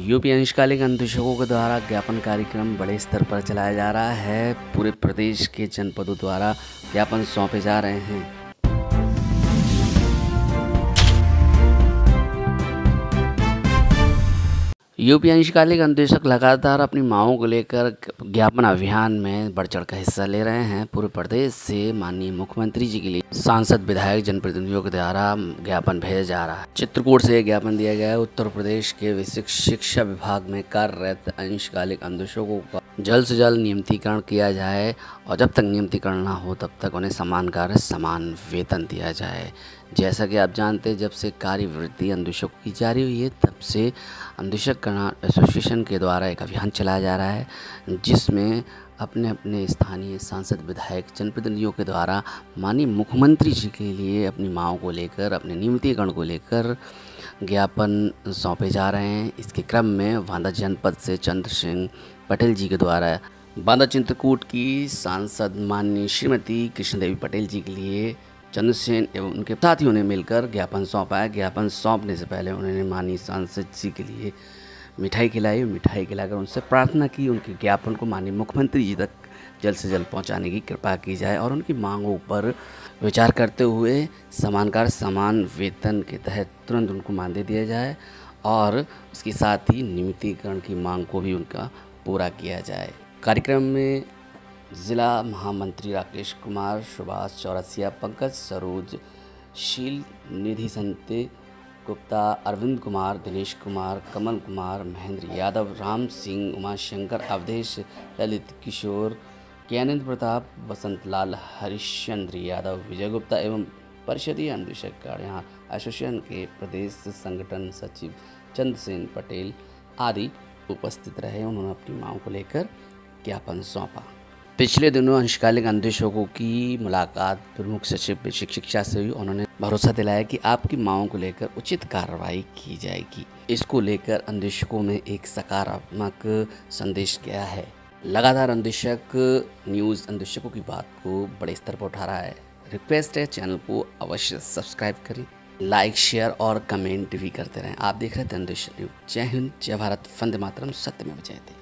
UP अंशकालिक अंधेषकों के द्वारा ज्ञापन कार्यक्रम बड़े स्तर पर चलाया जा रहा है। पूरे प्रदेश के जनपदों द्वारा ज्ञापन सौंपे जा रहे हैं। यूपी अंशकालिक निदेशक लगातार अपनी माओ को लेकर ज्ञापन अभियान में बढ़ चढ़ कर हिस्सा ले रहे हैं। पूरे प्रदेश से माननीय मुख्यमंत्री जी के लिए सांसद, विधायक, जनप्रतिनिधियों के द्वारा ज्ञापन भेजा जा रहा है। चित्रकूट से ज्ञापन दिया गया है। उत्तर प्रदेश के शिक्षा विभाग में कार्यरत अंशकालिक अन्वेषकों का जल्द से जल्द नियमितीकरण किया जाए और जब तक नियमितीकरण ना हो, तब तक उन्हें समान कार्य, समान वेतन दिया जाए। जैसा कि आप जानते हैं, जब से कार्य वृद्धि अन्वेषक की जारी हुई है, तब से अन्वेषक एसोसिएशन के द्वारा एक अभियान चलाया जा रहा है, जिसमें अपने अपने स्थानीय सांसद, विधायक, जनप्रतिनिधियों के द्वारा माननीय मुख्यमंत्री जी के लिए अपनी मांगों को लेकर, अपने नियमितीकरण को लेकर ज्ञापन सौंपे जा रहे हैं। इसके क्रम में बांदा जनपद से चंद्र सिंह पटेल जी के द्वारा बांदा चिंत्रकूट की सांसद माननीय श्रीमती कृष्ण देवी पटेल जी के लिए चंद्रसेन एवं उनके साथियों ने मिलकर ज्ञापन सौंपा ज्ञापन सौंपने से पहले उन्होंने माननीय सांसद जी के लिए मिठाई खिलाई मिठाई खिलाकर उनसे प्रार्थना की। उनके ज्ञापन को माननीय मुख्यमंत्री जी तक जल्द से जल्द पहुँचाने की कृपा की जाए और उनकी मांगों पर विचार करते हुए समानकार समान वेतन के तहत तुरंत उनको मानदेय दिया जाए और उसके साथ ही नियमितीकरण की मांग को भी उनका पूरा किया जाए। कार्यक्रम में ज़िला महामंत्री राकेश कुमार, सुभाष चौरसिया, पंकज सरोज, शील निधि संते, गुप्ता, अरविंद कुमार, दिनेश कुमार, कमल कुमार, महेंद्र यादव, राम सिंह, उमाशंकर, अवधेश, ललित किशोर ज्ञानेन्द्र प्रताप वसंत लाल हरिश्चंद्र यादव, विजय गुप्ता एवं परिषदीय अन्वेषक यहाँ एसोसिएशन के प्रदेश संगठन सचिव चंद्रसेन पटेल आदि उपस्थित रहे। उन्होंने अपनी मांग को लेकर ज्ञापन सौंपा। पिछले दिनों अंशकालिक अन्वेषकों की मुलाकात प्रमुख सचिव शिक्षा से हुई। उन्होंने भरोसा दिलाया कि आपकी मांगों को लेकर उचित कार्रवाई की जाएगी। इसको लेकर अन्वेषकों में एक सकारात्मक संदेश गया है। लगातार अन्वेषक न्यूज़ अन्वेषकों की बात को बड़े स्तर पर उठा रहा है। रिक्वेस्ट है चैनल को अवश्य सब्सक्राइब करें, लाइक, शेयर और कमेंट भी करते रहें। आप देख रहे थे अन्वेषक न्यूज़। जय हिंद, जय भारत फंद मातरम, सत्य में जयते